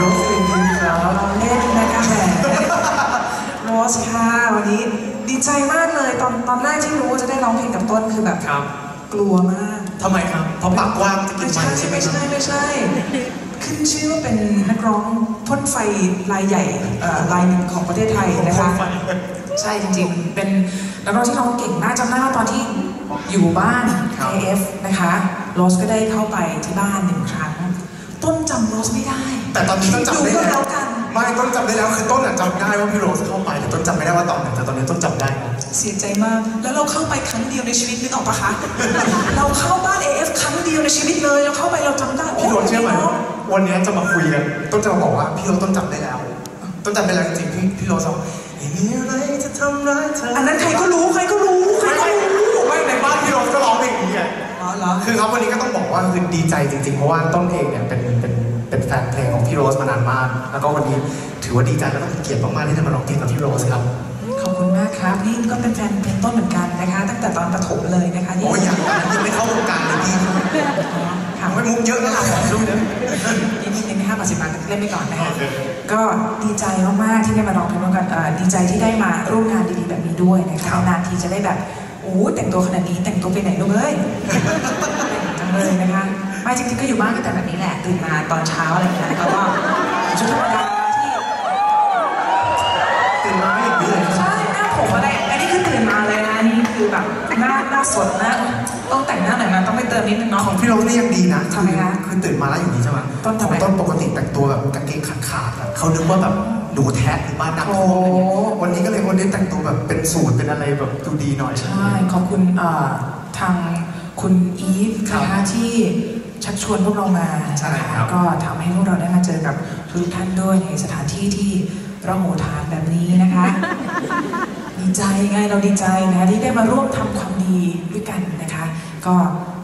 โรสเองครับเราเล่นนะคะแหมโรสค่ะวันนี้ดีใจมากเลยตอนตอนแรกที่รู้ว่าจะได้ร้องเพลงกับต้นคือแบบครับ กลัวมากทำไมครับ เพราะปากกว้างจะกิไม่นไฟใช่ใช่ไหมไม่ครับ ใช่ไม่ใช่ ขึ้นชื่อว่าเป็นนักร้องพ่นไฟรายใหญ่เอ่อรายหนึ่งของประเทศไทยนะคะไฟใช่จริงๆ เป็นนักร้องที่ร้องเก่งมากจำได้ว่าตอนที่อยู่บ้าน AF นะคะโรสก็ได้เข้าไปที่บ้านหนึ่งครั้ง ต้นจำโรสไม่ได้แต่ตอนนี้ต้นจำได้ดูก็แล้แล้ววกัน ไม่ต้นจำได้แล้วคือต้นอะจำได้ว่าพี่โรสเข้าไปแต่ต้นจำไม่ได้ว่าตอนไหนแต่ตอนนี้ต้นจำได้นะเสียใจมาก แล้วเราเข้าไปครั้งเดียวในชีวิตนึกออกปะคะ เราเข้าบ้าน AF ครั้งเดียวในชีวิตเลย เราเข้าไปเราจำได้พี่โรสเชื่อไหมวันนี้จะมาคุยกันต้นจะมาบอกว่าพี่โรสต้นจำได้แล้ว ต้นจำได้แล้วจริงๆพี่พี่โรสบอกไม่มีอะไรจะทำร้ายเธออัอันนั้นใครก็รู้ใครก็รู้ใคร ดีใจจริงๆ เพราะว่าต้นเองเนี่ยเป็นเป็นเป็นแฟนเพลงของพี่โรสมานานมาก แล้วก็วันนี้ถือว่าดีใจแล้วก็เป็นเกียรติมากๆที่ได้มาร้องเพลงกับพี่โรสครับ ขอบคุณมากครับนี่ก็เป็นแฟนเพลงต้นเหมือนกันนะคะ ตั้งแต่ตอนประถมเลยนะคะที่โอ้ยยัยังไม่เข้าวงการเลยพี่ถามว่มุกเยอะนะเรารู้นะอีกนิดนึงนะคะปัจจุบันเล่นไปก่อนนะคะก็ดีใจมากๆที่ได้มาร้องเพลงร่วมกันดีใจที่ได้มาร่วมงานดีๆแบบนี้ด้วยนะคะนานทีจะได้แบบโอ้แต่งตัวขนาดนี้แต่งตัวไปไหนลูกเอ้ยจังเลยนะคะ ไม่จริงๆก็อยู่บ้านก็แต่งแบบนี้แหละตื่นมาตอนเช้าอะไรอย่างเงี้ยแล้วก็ชุดธรรมดาที่ตื่นมาไม่อย่างนี้เลยใช่หน้าผมอะไรอันนี้คือตื่นมาเลยนะอันนี่คือแบบหน้าหน้าสดหน้าต้องแต่งหน้าหน่อยนะต้องไปเติมนิดนึงเนาะของพี่โรสนี่ยังดีนะทำไมคะคือตื่นมาแล้วอย่างนี้ใช่ไหมต้นทำไมของต้นปกติแต่งตัวแบบกางเกงขาดขาดๆอะเขานึกว่าแบบหนูแท้หรือบ้านนักท่วมอะไรเงี้ยโอ้วันนี้ก็เลยวันนี้แต่งตัวแบบเป็นสูทเป็นอะไรแบบดูดีหน่อยใช่ขอบคุณเอ่อทางคุณอีฟครับนะคะที่ ชักชวนพวกเรามาใช่นะคะครับก็ทำให้พวกเราได้มาเจอกับทุกท่านด้วยในสถานที่ที่เราโหทานแบบนี้นะคะ ดีใจไงเราดีใจนะคะที่ได้มาร่วมทำความดีด้วยกันนะคะ ก็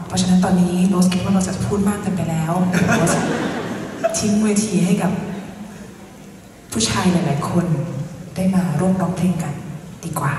เพราะฉะนั้นตอนนี้โรสคิดว่าเราจะพูดมากเกินไปแล้วโรสทิ้งเวทีให้กับ ผู้ชายหลาย ๆ คนได้มาร่วมร้องเพลงกันดีกว่า